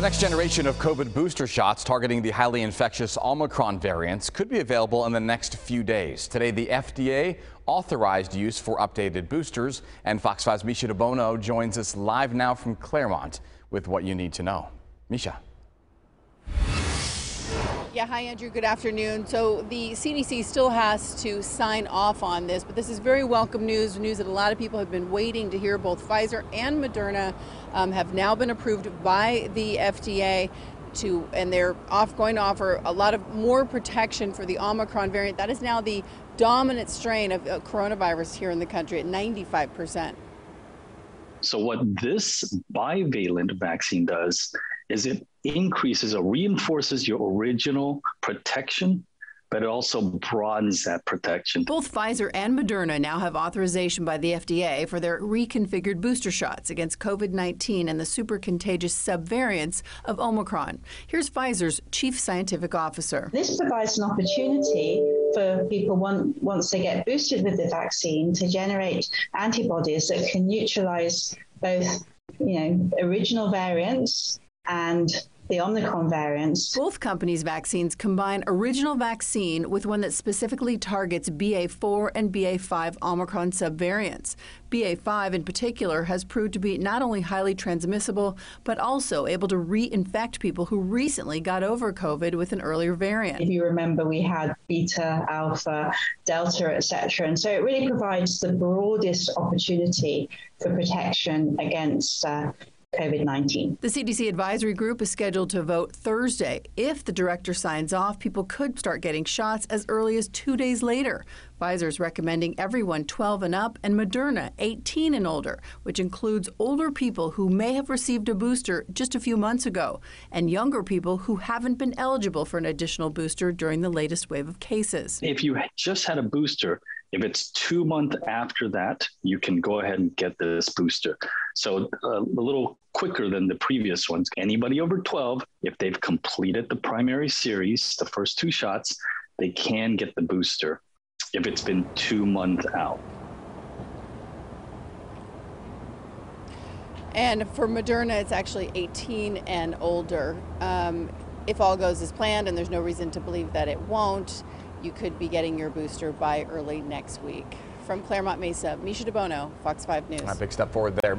The next generation of COVID booster shots targeting the highly infectious Omicron variants could be available in the next few days. Today, the FDA authorized use for updated boosters, and Fox 5's Misha DeBono joins us live now from Clairemont with what you need to know. Misha. Yeah, hi, Andrew. Good afternoon. So the CDC still has to sign off on this, but this is very welcome news, news that a lot of people have been waiting to hear. Both Pfizer and Moderna um, have now been approved by the FDA to, and they're off going to offer a lot of more protection for the Omicron variant. That is now the dominant strain of uh, coronavirus here in the country at 95 percent. So, what this bivalent vaccine does is it increases or reinforces your original protection but it also broadens that protection. Both Pfizer and Moderna now have authorization by the FDA for their reconfigured booster shots against COVID 19 and the super contagious subvariants of Omicron. Here's Pfizer's chief scientific officer. This provides an opportunity for people once they get boosted with the vaccine to generate antibodies that can neutralize both you know original variants and the Omicron variants. Both companies' vaccines combine original vaccine with one that specifically targets BA4 and BA5 Omicron subvariants. BA5 in particular has proved to be not only highly transmissible, but also able to reinfect people who recently got over COVID with an earlier variant. If you remember, we had beta, alpha, delta, etc. And so it really provides the broadest opportunity for protection against uh, COVID 19. The CDC advisory group is scheduled to vote Thursday. If the director signs off, people could start getting shots as early as two days later. Pfizer is recommending everyone 12 and up, and Moderna 18 and older, which includes older people who may have received a booster just a few months ago, and younger people who haven't been eligible for an additional booster during the latest wave of cases. If you just had a booster, if it's two months after that, you can go ahead and get this booster. So uh, a little quicker than the previous ones. Anybody over 12, if they've completed the primary series, the first two shots, they can get the booster if it's been two months out. And for Moderna, it's actually 18 and older. Um, if all goes as planned, and there's no reason to believe that it won't, you could be getting your booster by early next week. From Clairemont Mesa, Misha DeBono, Fox 5 News. A big step forward there.